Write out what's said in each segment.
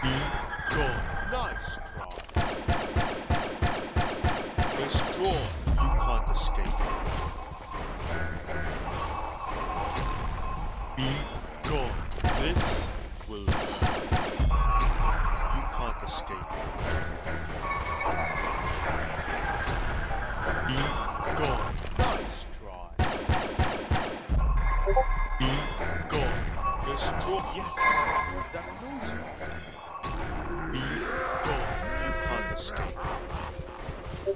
Be gone. Nice try. Destroy. You can't escape. Be gone. This will. You can't escape. Be gone. Nice try. Be gone. Destroy. Yes. That illusion. Be gone. You can't escape. Be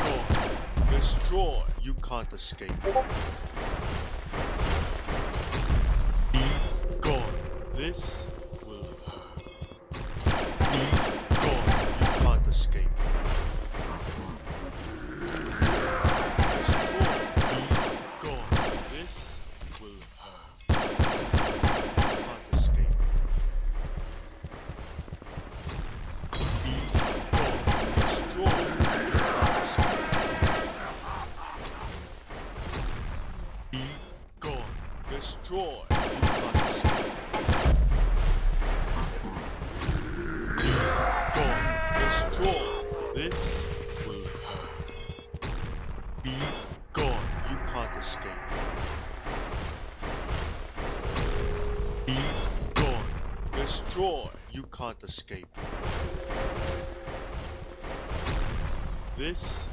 gone. Destroy. You can't escape. Be gone. This Destroy. Gone. Destroy. This will hurt. Be gone. You can't escape. Be gone. Destroy. You can't escape. This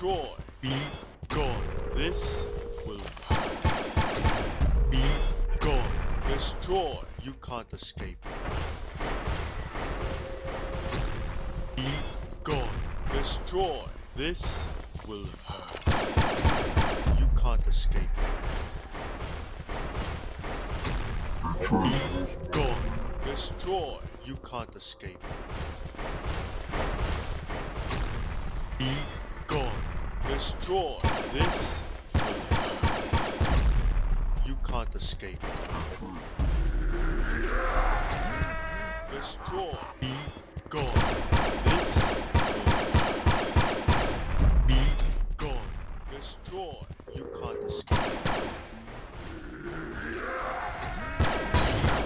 Destroy. Be gone. This will hurt. Be gone. Destroy. You can't escape. Be gone. Destroy. This will hurt. You can't escape. Be gone. Destroy. You can't escape. Be. Destroy. This. You can't escape. Destroy. Be gone. This. Be gone. Destroy. You can't escape.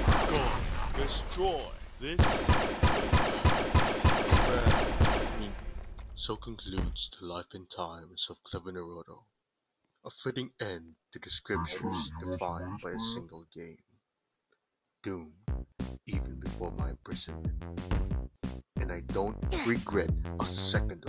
Be gone. Destroy. This So concludes the life and times of Clever Naruto. A fitting end to descriptions defined by a single game. Doom, even before my imprisonment. And I don't regret a second.